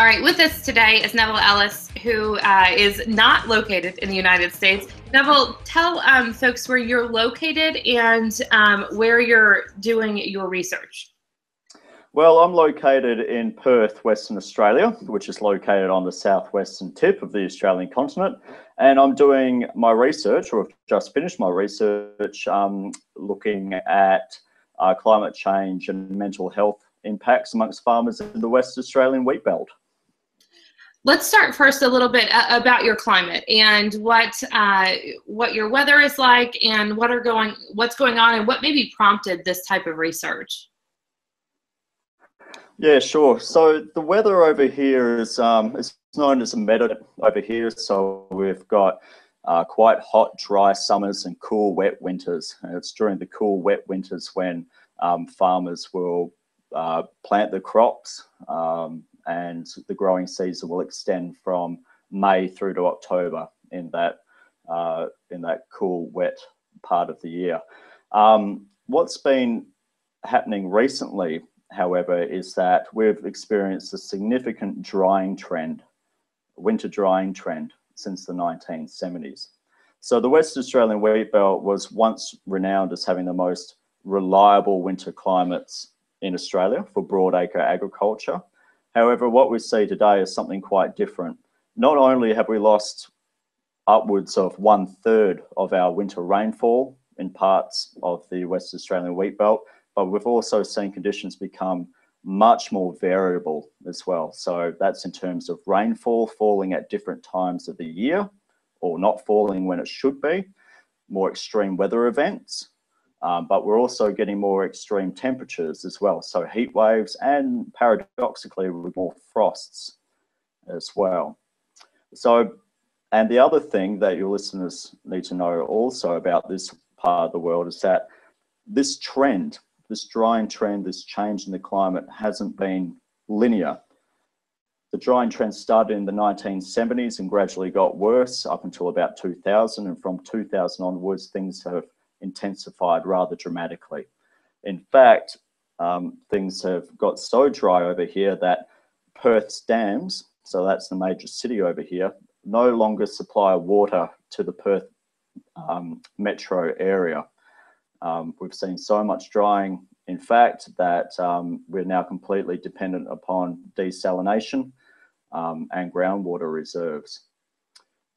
All right, with us today is Neville Ellis, who uh, is not located in the United States. Neville, tell um, folks where you're located and um, where you're doing your research. Well, I'm located in Perth, Western Australia, which is located on the southwestern tip of the Australian continent. And I'm doing my research, or have just finished my research, um, looking at uh, climate change and mental health impacts amongst farmers in the West Australian wheat belt. Let's start first a little bit uh, about your climate and what uh, what your weather is like, and what are going what's going on, and what maybe prompted this type of research. Yeah, sure. So the weather over here is um, it's known as a meta over here. So we've got uh, quite hot, dry summers and cool, wet winters. And it's during the cool, wet winters when um, farmers will uh, plant the crops um, and the growing season will extend from May through to October in that uh, in that cool, wet part of the year. Um, what's been happening recently, however, is that we've experienced a significant drying trend, winter drying trend since the 1970s. So the West Australian wheat belt was once renowned as having the most reliable winter climates in Australia for broadacre agriculture. However, what we see today is something quite different. Not only have we lost upwards of one third of our winter rainfall in parts of the West Australian wheat belt, but we've also seen conditions become much more variable as well. So that's in terms of rainfall falling at different times of the year or not falling when it should be, more extreme weather events, um, but we're also getting more extreme temperatures as well. So heat waves and paradoxically with more frosts as well. So, and the other thing that your listeners need to know also about this part of the world is that this trend, this drying trend, this change in the climate hasn't been linear. The drying trend started in the 1970s and gradually got worse up until about 2000. And from 2000 onwards, things have intensified rather dramatically. In fact, um, things have got so dry over here that Perth's dams, so that's the major city over here, no longer supply water to the Perth um, metro area. Um, we've seen so much drying, in fact, that um, we're now completely dependent upon desalination um, and groundwater reserves.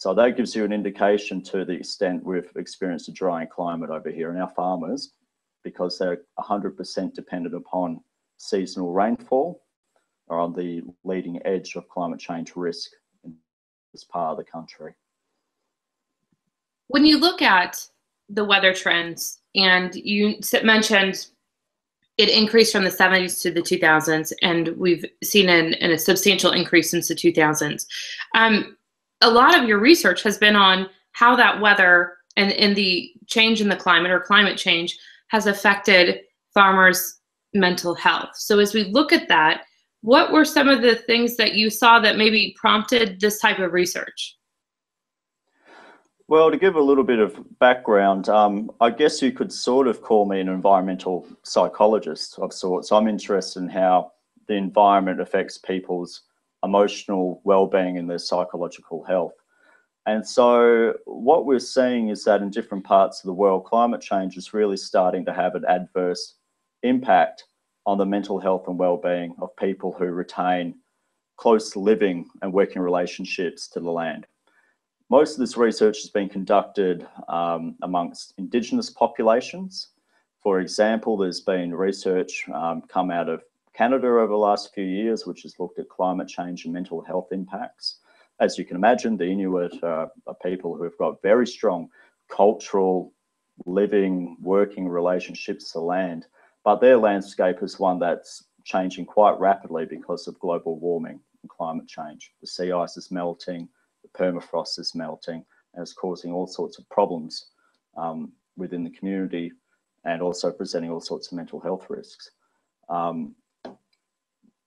So that gives you an indication to the extent we've experienced a drying climate over here. And our farmers, because they're 100% dependent upon seasonal rainfall, are on the leading edge of climate change risk in this part of the country. When you look at the weather trends, and you mentioned it increased from the 70s to the 2000s, and we've seen an, an, a substantial increase since the 2000s. Um, a lot of your research has been on how that weather and, and the change in the climate or climate change has affected farmers' mental health. So as we look at that, what were some of the things that you saw that maybe prompted this type of research? Well, to give a little bit of background, um, I guess you could sort of call me an environmental psychologist of sorts. I'm interested in how the environment affects people's emotional well-being and their psychological health. And so what we're seeing is that in different parts of the world, climate change is really starting to have an adverse impact on the mental health and well-being of people who retain close living and working relationships to the land. Most of this research has been conducted um, amongst Indigenous populations. For example, there's been research um, come out of Canada over the last few years, which has looked at climate change and mental health impacts. As you can imagine, the Inuit uh, are people who have got very strong cultural, living, working relationships to land, but their landscape is one that's changing quite rapidly because of global warming and climate change. The sea ice is melting, the permafrost is melting, and it's causing all sorts of problems um, within the community and also presenting all sorts of mental health risks. Um,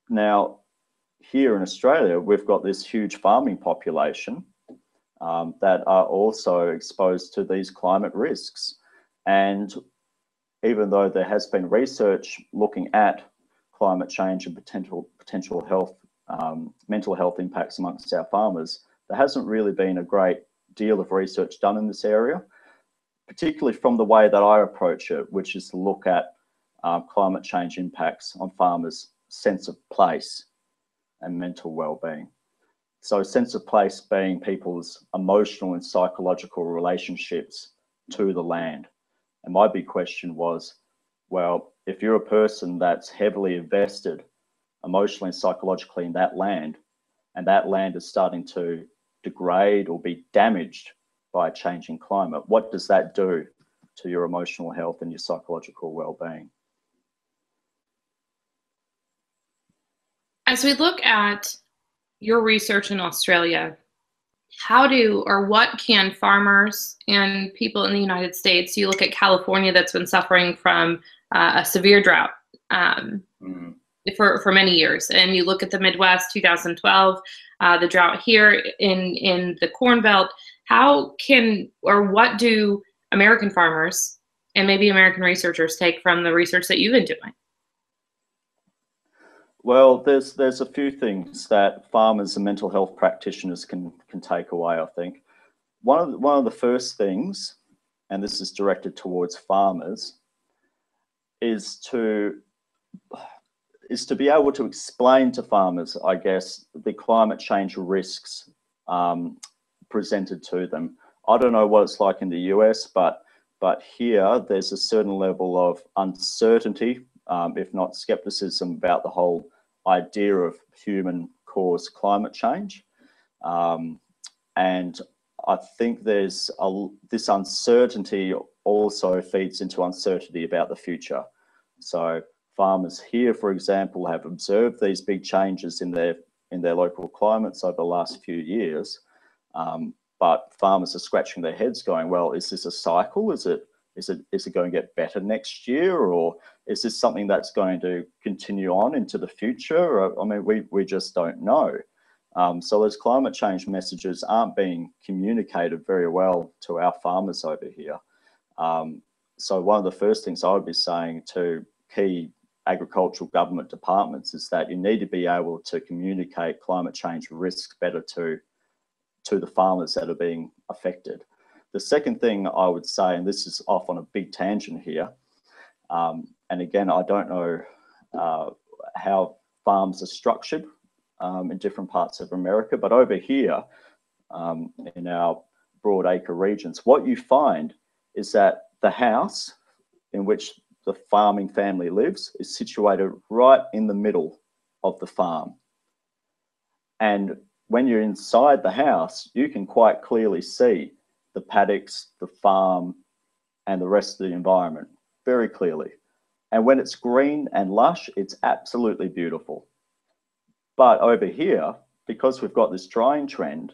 now, here in Australia, we've got this huge farming population um, that are also exposed to these climate risks. And even though there has been research looking at climate change and potential potential health um, mental health impacts amongst our farmers, there hasn't really been a great deal of research done in this area, particularly from the way that I approach it, which is to look at uh, climate change impacts on farmers' sense of place and mental well-being. So sense of place being people's emotional and psychological relationships to the land. And my big question was, well, if you're a person that's heavily invested emotionally and psychologically in that land, and that land is starting to degrade or be damaged by a changing climate, what does that do to your emotional health and your psychological well-being? As we look at your research in Australia, how do or what can farmers and people in the United States, you look at California that's been suffering from uh, a severe drought um, mm. for, for many years, and you look at the Midwest 2012, uh, the drought here in, in the Corn Belt, how can or what do American farmers and maybe American researchers take from the research that you've been doing? Well, there's there's a few things that farmers and mental health practitioners can can take away. I think one of the, one of the first things, and this is directed towards farmers, is to is to be able to explain to farmers, I guess, the climate change risks um, presented to them. I don't know what it's like in the US, but but here there's a certain level of uncertainty, um, if not skepticism, about the whole idea of human caused climate change. Um, and I think there's a, this uncertainty also feeds into uncertainty about the future. So farmers here, for example, have observed these big changes in their in their local climates over the last few years. Um, but farmers are scratching their heads going, well, is this a cycle? Is it is it is it going to get better next year, or is this something that's going to continue on into the future? I mean, we we just don't know. Um, so those climate change messages aren't being communicated very well to our farmers over here. Um, so one of the first things I would be saying to key agricultural government departments is that you need to be able to communicate climate change risks better to to the farmers that are being affected. The second thing I would say, and this is off on a big tangent here, um, and again, I don't know uh, how farms are structured um, in different parts of America, but over here um, in our broad acre regions, what you find is that the house in which the farming family lives is situated right in the middle of the farm. And when you're inside the house, you can quite clearly see the paddocks, the farm, and the rest of the environment very clearly. And when it's green and lush, it's absolutely beautiful. But over here, because we've got this drying trend,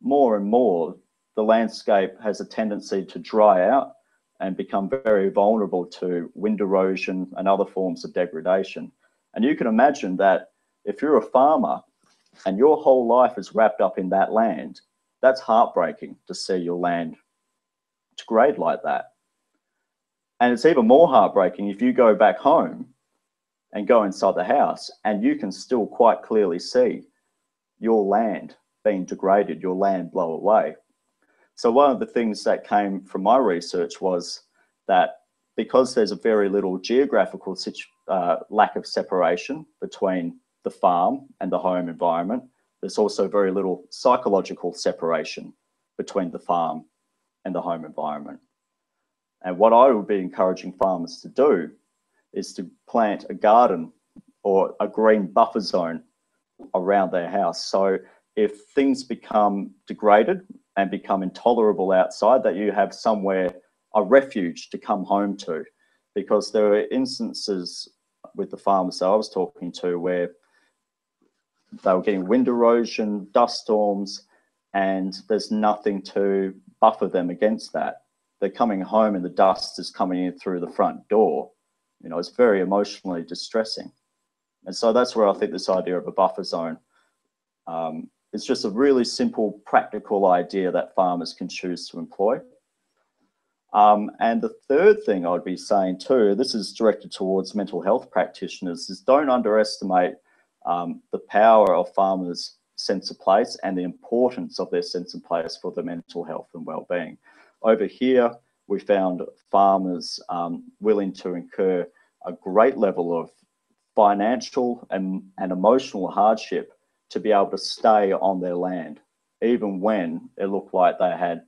more and more the landscape has a tendency to dry out and become very vulnerable to wind erosion and other forms of degradation. And you can imagine that if you're a farmer and your whole life is wrapped up in that land, that's heartbreaking to see your land degrade like that. And it's even more heartbreaking if you go back home and go inside the house and you can still quite clearly see your land being degraded, your land blow away. So one of the things that came from my research was that because there's a very little geographical uh, lack of separation between the farm and the home environment, there's also very little psychological separation between the farm and the home environment. And what I would be encouraging farmers to do is to plant a garden or a green buffer zone around their house. So if things become degraded and become intolerable outside, that you have somewhere, a refuge to come home to. Because there are instances with the farmers that I was talking to where they were getting wind erosion, dust storms, and there's nothing to buffer them against that. They're coming home and the dust is coming in through the front door. You know, it's very emotionally distressing. And so that's where I think this idea of a buffer zone um, it's just a really simple, practical idea that farmers can choose to employ. Um, and the third thing I'd be saying too, this is directed towards mental health practitioners, is don't underestimate um, the power of farmers' sense of place and the importance of their sense of place for their mental health and well-being. Over here, we found farmers um, willing to incur a great level of financial and, and emotional hardship to be able to stay on their land, even when it looked like they had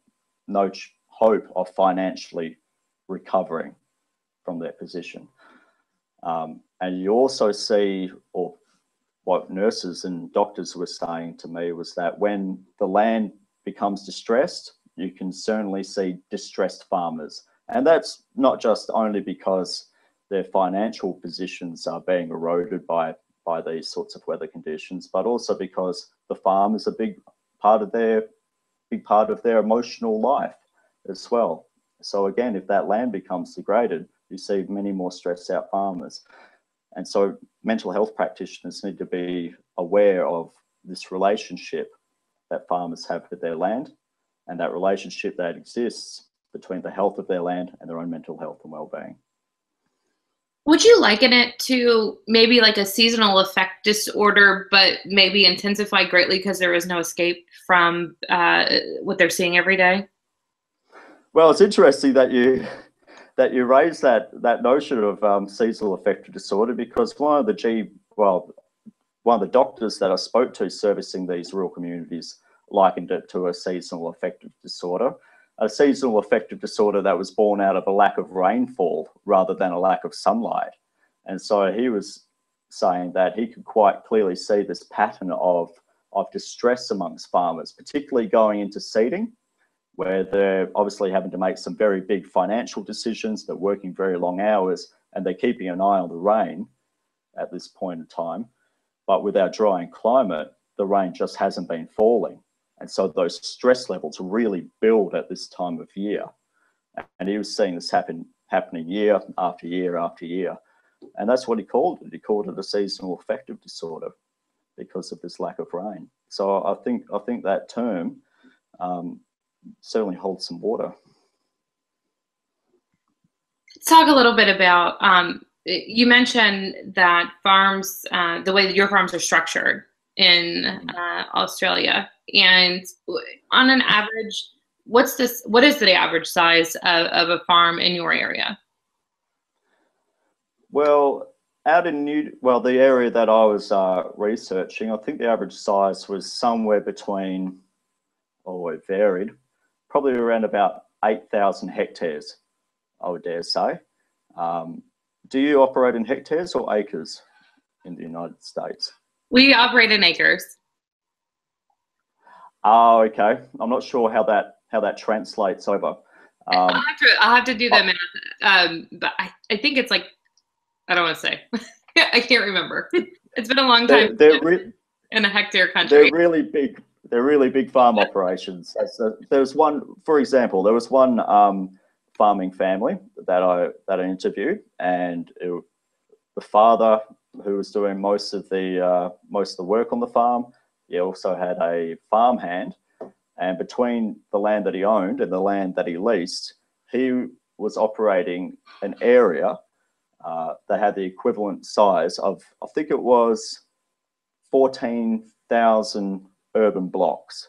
no hope of financially recovering from their position. Um, and you also see, or what nurses and doctors were saying to me was that when the land becomes distressed, you can certainly see distressed farmers. And that's not just only because their financial positions are being eroded by, by these sorts of weather conditions, but also because the farm is a big part of their big part of their emotional life as well. So again, if that land becomes degraded, you see many more stressed out farmers. And so mental health practitioners need to be aware of this relationship that farmers have with their land and that relationship that exists between the health of their land and their own mental health and well-being. Would you liken it to maybe like a seasonal affect disorder, but maybe intensified greatly because there is no escape from uh, what they're seeing every day? Well, it's interesting that you that you raise that that notion of um, seasonal affective disorder because one of the G well one of the doctors that I spoke to servicing these rural communities likened it to a seasonal affective disorder, a seasonal affective disorder that was born out of a lack of rainfall rather than a lack of sunlight. And so he was saying that he could quite clearly see this pattern of of distress amongst farmers, particularly going into seeding where they're obviously having to make some very big financial decisions, they're working very long hours, and they're keeping an eye on the rain at this point in time. But with our drying climate, the rain just hasn't been falling. And so those stress levels really build at this time of year. And he was seeing this happen happening year after year after year. And that's what he called it. He called it a seasonal affective disorder because of this lack of rain. So I think I think that term um, certainly holds some water. Let's talk a little bit about, um, you mentioned that farms, uh, the way that your farms are structured in uh, Australia. And on an average, what's this, what is the average size of, of a farm in your area? Well, out in New, well, the area that I was uh, researching, I think the average size was somewhere between, oh, it varied, probably around about 8,000 hectares, I would dare say. Um, do you operate in hectares or acres in the United States? We operate in acres. Oh, okay. I'm not sure how that how that translates over. Um, I'll, have to, I'll have to do the oh. math, um, but I, I think it's like I don't want to say. I can't remember. It's been a long time. They're, they're in a hectare country. They're really big they're really big farm operations. There was one, for example, there was one um, farming family that I that I interviewed, and it, the father who was doing most of the uh, most of the work on the farm, he also had a farm hand, and between the land that he owned and the land that he leased, he was operating an area uh, that had the equivalent size of I think it was fourteen thousand urban blocks,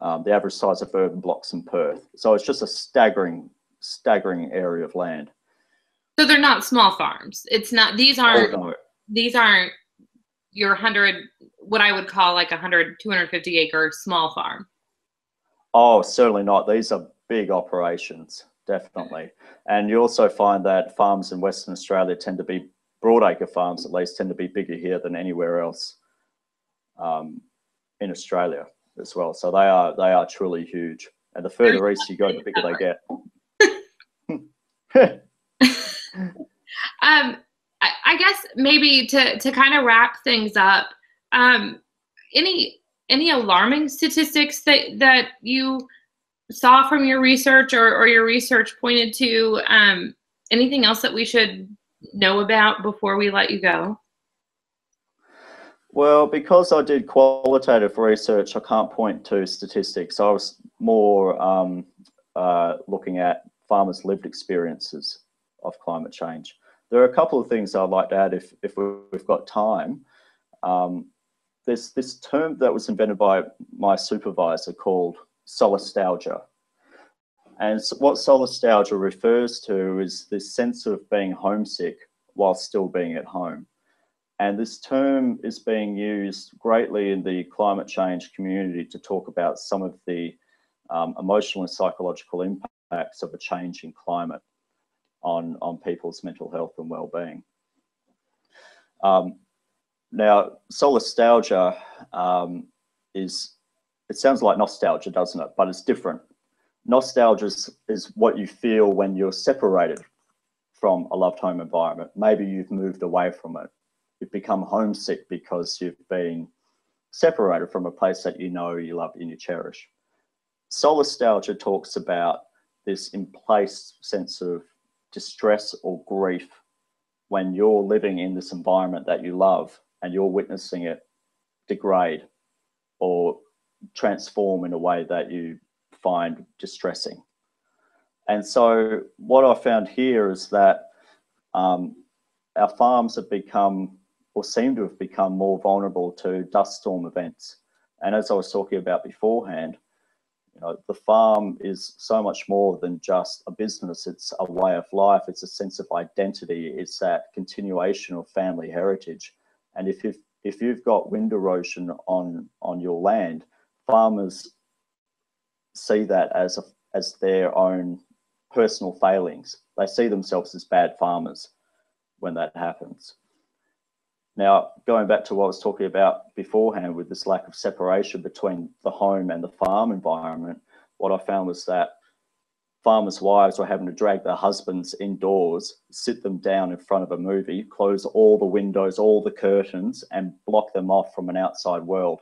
um, the average size of urban blocks in Perth. So it's just a staggering, staggering area of land. So they're not small farms. It's not, these oh, aren't, oh, no. these aren't your 100, what I would call like a 100, 250 acre small farm. Oh, certainly not. These are big operations, definitely. And you also find that farms in Western Australia tend to be broadacre farms, at least, tend to be bigger here than anywhere else. Um, in Australia as well. So they are they are truly huge. And the further east you go, the bigger they get. um, I, I, guess maybe to to kind of wrap things up, um, any any alarming statistics that that you saw from your research or, or your research pointed to um, anything else that we should know about before we let you go well, because I did qualitative research, I can't point to statistics. I was more um, uh, looking at farmers' lived experiences of climate change. There are a couple of things I'd like to add if, if we've got time. um, there's this term that was invented by my supervisor called solastalgia. And what solastalgia refers to is this sense of being homesick while still being at home. And this term is being used greatly in the climate change community to talk about some of the um, emotional and psychological impacts of a changing climate on, on people's mental health and well-being. Um, now, solastalgia um, is, it sounds like nostalgia, doesn't it? But it's different. Nostalgia is, is what you feel when you're separated from a loved home environment. Maybe you've moved away from it. You've become homesick because you've been separated from a place that you know, you love, and you cherish. Solastalgia talks about this in place sense of distress or grief when you're living in this environment that you love and you're witnessing it degrade or transform in a way that you find distressing. And so what I found here is that um, our farms have become or seem to have become more vulnerable to dust storm events. And as I was talking about beforehand, you know, the farm is so much more than just a business. It's a way of life. It's a sense of identity. It's that continuation of family heritage. And if you've if you've got wind erosion on on your land, farmers see that as a, as their own personal failings. They see themselves as bad farmers when that happens. Now, going back to what I was talking about beforehand with this lack of separation between the home and the farm environment, what I found was that farmers' wives were having to drag their husbands indoors, sit them down in front of a movie, close all the windows, all the curtains, and block them off from an outside world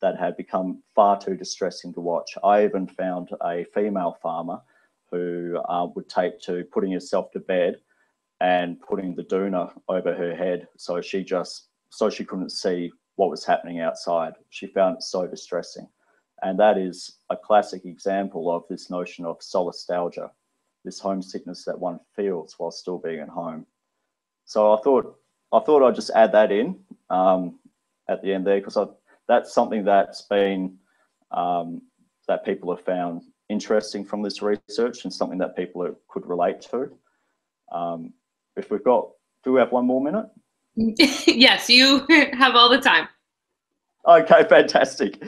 that had become far too distressing to watch. I even found a female farmer who uh, would take to putting herself to bed and putting the doona over her head so she just so she couldn't see what was happening outside. She found it so distressing. And that is a classic example of this notion of solastalgia, this homesickness that one feels while still being at home. So I thought I thought I'd just add that in um, at the end there because that's something that's been um, that people have found interesting from this research and something that people could relate to. Um, if we've got, do we have one more minute? yes, you have all the time. Okay, fantastic.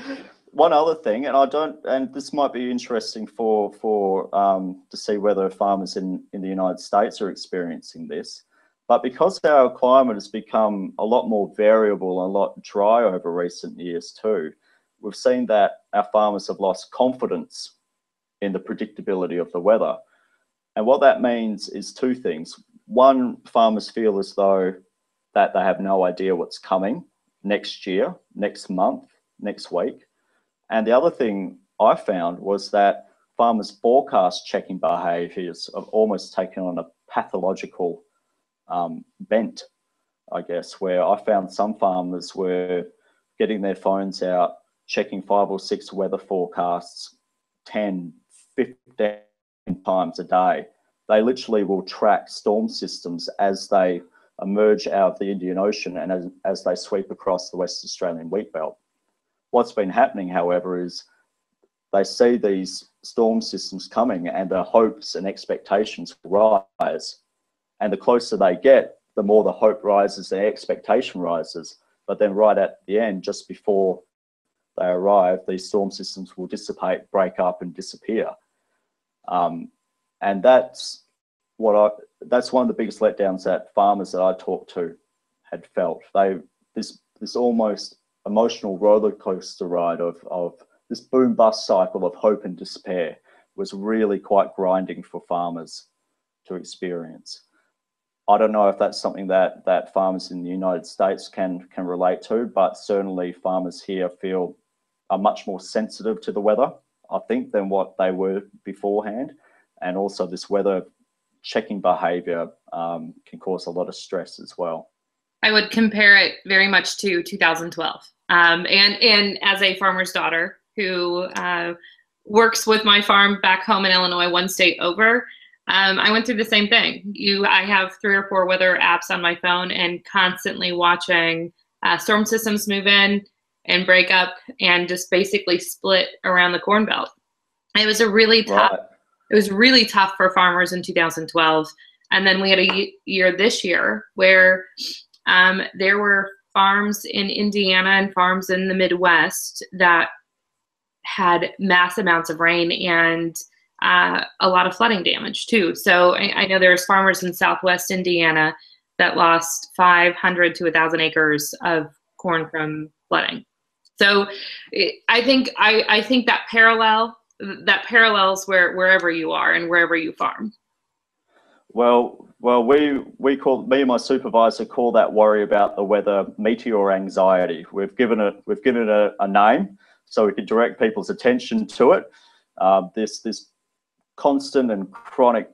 One other thing, and I don't, and this might be interesting for for um, to see whether farmers in in the United States are experiencing this. But because our climate has become a lot more variable, and a lot dry over recent years too, we've seen that our farmers have lost confidence in the predictability of the weather. And what that means is two things. One, farmers feel as though that they have no idea what's coming next year, next month, next week. And the other thing I found was that farmers' forecast checking behaviours have almost taken on a pathological um, bent, I guess, where I found some farmers were getting their phones out, checking five or six weather forecasts 10, 15 times a day they literally will track storm systems as they emerge out of the Indian Ocean and as, as they sweep across the West Australian wheat belt. What's been happening, however, is they see these storm systems coming and their hopes and expectations rise. And the closer they get, the more the hope rises, the expectation rises. But then right at the end, just before they arrive, these storm systems will dissipate, break up and disappear. Um, and that's what I that's one of the biggest letdowns that farmers that I talked to had felt. They this this almost emotional roller coaster ride of of this boom bust cycle of hope and despair was really quite grinding for farmers to experience. I don't know if that's something that that farmers in the United States can can relate to, but certainly farmers here feel are much more sensitive to the weather, I think, than what they were beforehand and also this weather checking behavior um, can cause a lot of stress as well. I would compare it very much to 2012. Um, and, and as a farmer's daughter who uh, works with my farm back home in Illinois, one state over, um, I went through the same thing. You, I have three or four weather apps on my phone and constantly watching uh, storm systems move in and break up and just basically split around the corn belt. It was a really tough. Right. It was really tough for farmers in 2012, and then we had a year this year where um, there were farms in Indiana and farms in the Midwest that had mass amounts of rain and uh, a lot of flooding damage too. So I, I know there's farmers in Southwest Indiana that lost 500 to 1,000 acres of corn from flooding. So I think I, I think that parallel that parallels where wherever you are and wherever you farm. Well, well, we we call me and my supervisor call that worry about the weather meteor anxiety. We've given it we've given it a, a name so we can direct people's attention to it. Uh, this this constant and chronic,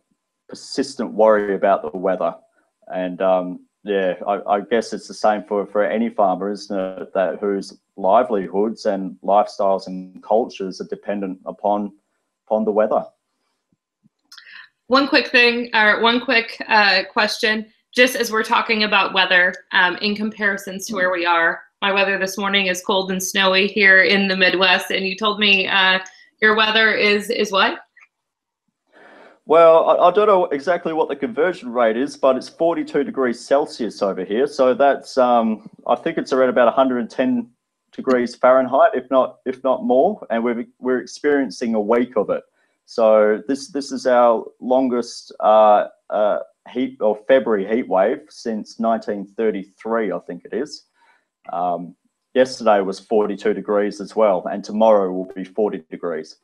persistent worry about the weather, and um, yeah, I, I, guess it's the same for for any farmer, isn't it? That whose livelihoods and lifestyles and cultures are dependent upon upon the weather. One quick thing, or one quick uh, question, just as we're talking about weather um, in comparisons to where we are. My weather this morning is cold and snowy here in the Midwest, and you told me uh, your weather is is what? Well, I, I, don't know exactly what the conversion rate is, but it's 42 degrees Celsius over here. So that's, um, I think it's around about 110 degrees Fahrenheit, if not if not more, and we're we're experiencing a week of it. So this this is our longest uh, uh, heat or February heat wave since 1933, I think it is. Um, yesterday was 42 degrees as well, and tomorrow will be 40 degrees.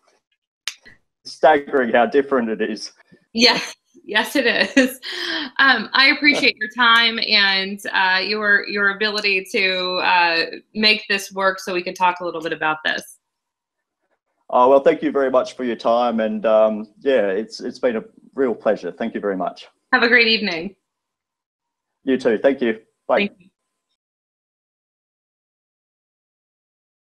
Staggering how different it is. Yes, yes, it is. Um, I appreciate your time and uh, your your ability to uh, make this work, so we can talk a little bit about this. Oh, well, thank you very much for your time. And um, yeah, it's, it's been a real pleasure. Thank you very much. Have a great evening. You too. Thank you. Bye. Thank you.